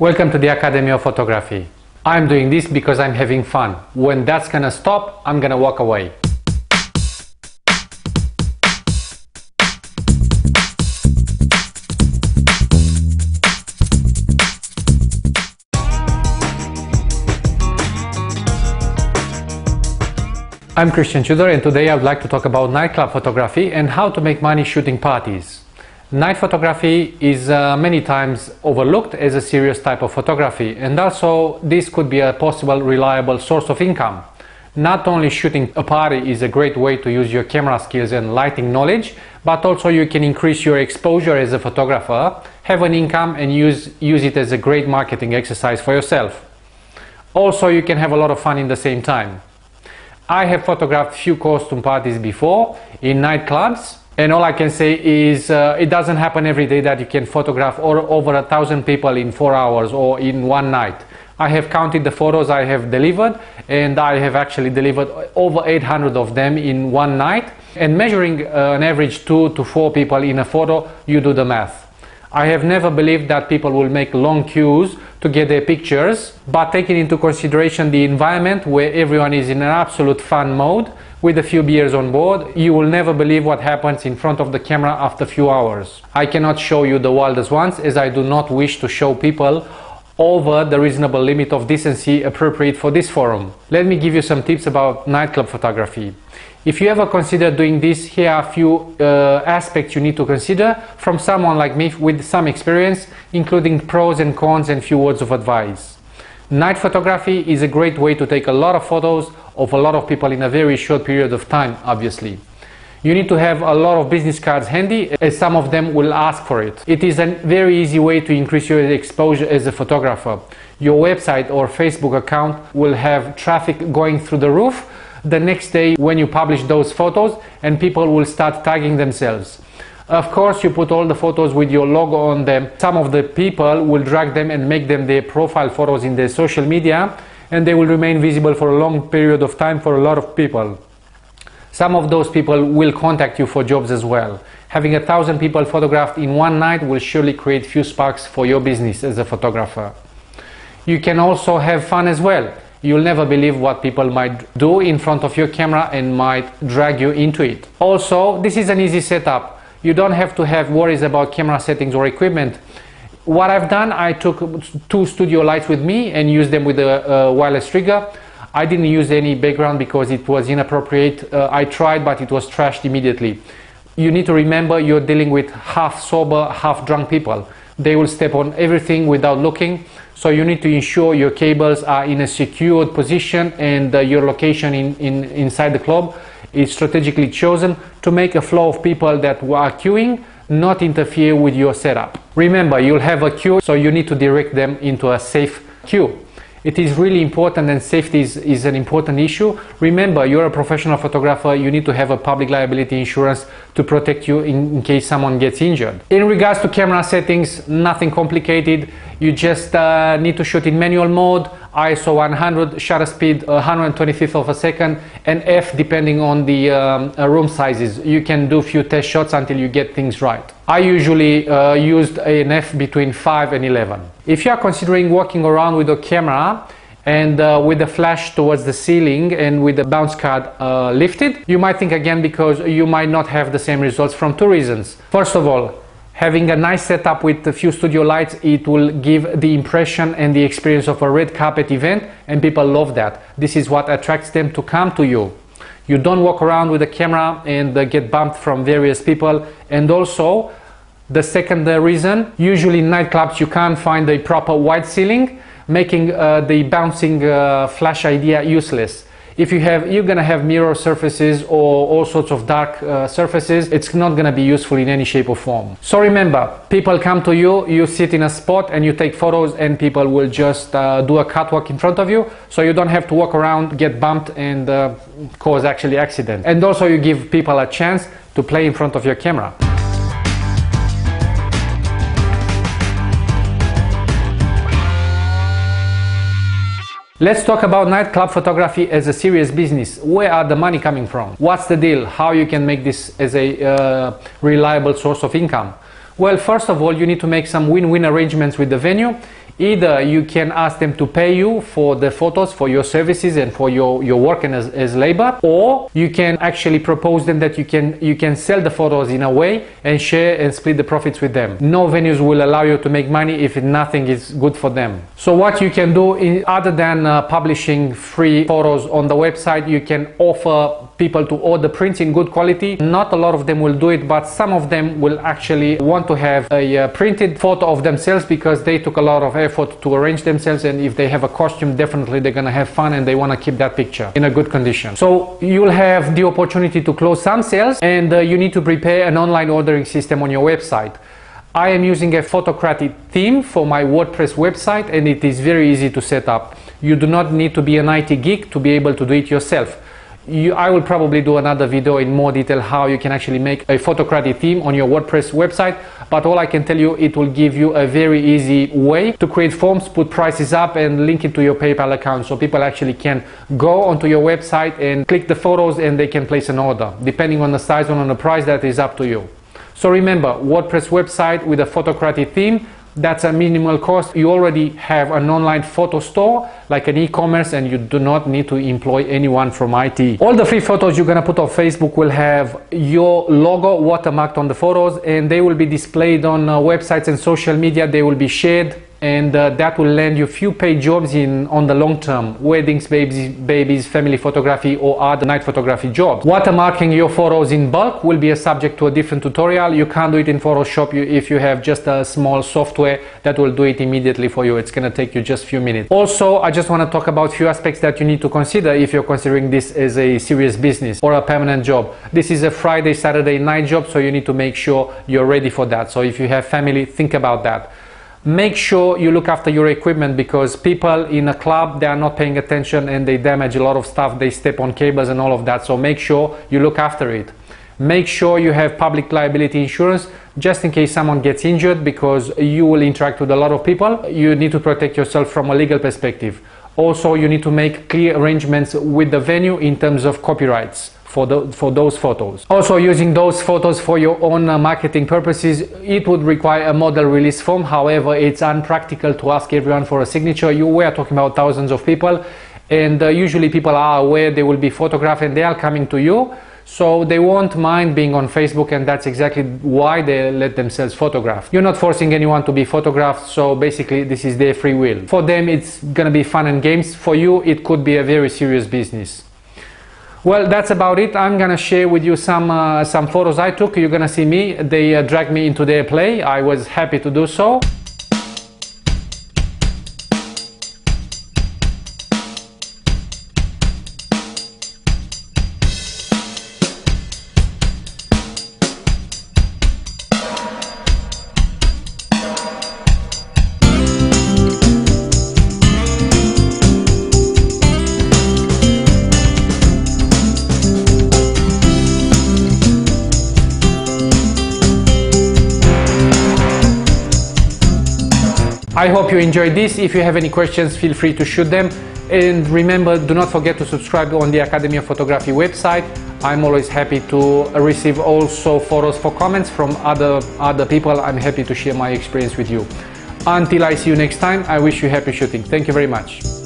Welcome to the Academy of Photography. I'm doing this because I'm having fun. When that's gonna stop, I'm gonna walk away. I'm Christian Tudor and today I would like to talk about nightclub photography and how to make money shooting parties. Night photography is uh, many times overlooked as a serious type of photography and also this could be a possible reliable source of income. Not only shooting a party is a great way to use your camera skills and lighting knowledge, but also you can increase your exposure as a photographer, have an income and use, use it as a great marketing exercise for yourself. Also you can have a lot of fun in the same time. I have photographed few costume parties before in nightclubs and all I can say is uh, it doesn't happen every day that you can photograph or over a thousand people in four hours or in one night. I have counted the photos I have delivered and I have actually delivered over 800 of them in one night and measuring uh, an average two to four people in a photo you do the math. I have never believed that people will make long queues to get their pictures, but taking into consideration the environment where everyone is in an absolute fun mode with a few beers on board, you will never believe what happens in front of the camera after a few hours. I cannot show you the wildest ones as I do not wish to show people over the reasonable limit of decency appropriate for this forum. Let me give you some tips about nightclub photography. If you ever consider doing this, here are a few uh, aspects you need to consider from someone like me with some experience, including pros and cons and few words of advice. Night photography is a great way to take a lot of photos of a lot of people in a very short period of time, obviously. You need to have a lot of business cards handy as some of them will ask for it. It is a very easy way to increase your exposure as a photographer. Your website or Facebook account will have traffic going through the roof the next day when you publish those photos and people will start tagging themselves. Of course, you put all the photos with your logo on them. Some of the people will drag them and make them their profile photos in their social media and they will remain visible for a long period of time for a lot of people. Some of those people will contact you for jobs as well. Having a thousand people photographed in one night will surely create few sparks for your business as a photographer. You can also have fun as well you'll never believe what people might do in front of your camera and might drag you into it. Also, this is an easy setup. You don't have to have worries about camera settings or equipment. What I've done, I took two studio lights with me and used them with a, a wireless trigger. I didn't use any background because it was inappropriate. Uh, I tried, but it was trashed immediately. You need to remember you're dealing with half sober, half drunk people. They will step on everything without looking. So you need to ensure your cables are in a secured position and uh, your location in, in, inside the club is strategically chosen to make a flow of people that are queuing not interfere with your setup. Remember, you'll have a queue, so you need to direct them into a safe queue. It is really important and safety is, is an important issue. Remember, you're a professional photographer, you need to have a public liability insurance to protect you in, in case someone gets injured. In regards to camera settings, nothing complicated. You just uh, need to shoot in manual mode, ISO 100, shutter speed 125th of a second, and F depending on the um, uh, room sizes. You can do a few test shots until you get things right. I usually uh, used an F between 5 and 11. If you are considering walking around with a camera and uh, with the flash towards the ceiling and with the bounce card uh, lifted, you might think again because you might not have the same results from two reasons. First of all, Having a nice setup with a few studio lights, it will give the impression and the experience of a red carpet event and people love that. This is what attracts them to come to you. You don't walk around with a camera and uh, get bumped from various people and also the second uh, reason, usually in nightclubs you can't find a proper white ceiling, making uh, the bouncing uh, flash idea useless if you have you're gonna have mirror surfaces or all sorts of dark uh, surfaces it's not gonna be useful in any shape or form. So remember people come to you you sit in a spot and you take photos and people will just uh, do a catwalk in front of you. So you don't have to walk around get bumped and uh, cause actually accident. And also you give people a chance to play in front of your camera Let's talk about nightclub photography as a serious business. Where are the money coming from? What's the deal? How you can make this as a uh, reliable source of income? Well, first of all, you need to make some win-win arrangements with the venue. Either you can ask them to pay you for the photos, for your services and for your, your work and as, as labor, or you can actually propose them that you can you can sell the photos in a way and share and split the profits with them. No venues will allow you to make money if nothing is good for them. So what you can do in, other than uh, publishing free photos on the website, you can offer people to order prints in good quality. Not a lot of them will do it, but some of them will actually want to have a uh, printed photo of themselves because they took a lot of effort to arrange themselves. And if they have a costume, definitely they're to have fun and they want to keep that picture in a good condition. So you'll have the opportunity to close some sales and uh, you need to prepare an online ordering system on your website. I am using a Photocrati theme for my WordPress website and it is very easy to set up. You do not need to be an IT geek to be able to do it yourself you, I will probably do another video in more detail how you can actually make a Photocrati theme on your WordPress website but all I can tell you it will give you a very easy way to create forms put prices up and link it to your PayPal account so people actually can go onto your website and click the photos and they can place an order depending on the size and on the price that is up to you. So remember WordPress website with a Photocrati theme that's a minimal cost. You already have an online photo store like an e-commerce and you do not need to employ anyone from IT. All the free photos you're gonna put on Facebook will have your logo watermarked on the photos and they will be displayed on uh, websites and social media. They will be shared and uh, that will land you few paid jobs in on the long term. Weddings babies babies family photography or other night photography jobs. Watermarking your photos in bulk will be a subject to a different tutorial. You can't do it in photoshop. If you have just a small software that will do it immediately for you. It's going to take you just a few minutes. Also i just want to talk about few aspects that you need to consider if you're considering this as a serious business or a permanent job. This is a friday saturday night job so you need to make sure you're ready for that. So if you have family think about that make sure you look after your equipment because people in a club they are not paying attention and they damage a lot of stuff. They step on cables and all of that. So make sure you look after it. Make sure you have public liability insurance just in case someone gets injured because you will interact with a lot of people. You need to protect yourself from a legal perspective. Also you need to make clear arrangements with the venue in terms of copyrights for, the, for those photos. Also using those photos for your own uh, marketing purposes, it would require a model release form. However, it's unpractical to ask everyone for a signature. You were talking about thousands of people and uh, usually people are aware they will be photographed and they are coming to you. So they won't mind being on Facebook and that's exactly why they let themselves photograph. You're not forcing anyone to be photographed, so basically this is their free will. For them it's gonna be fun and games. For you it could be a very serious business. Well, that's about it. I'm gonna share with you some uh, some photos I took. You're gonna see me. They uh, dragged me into their play. I was happy to do so. I hope you enjoyed this. If you have any questions, feel free to shoot them. And remember, do not forget to subscribe on the Academy of Photography website. I'm always happy to receive also photos for comments from other, other people. I'm happy to share my experience with you. Until I see you next time, I wish you happy shooting. Thank you very much.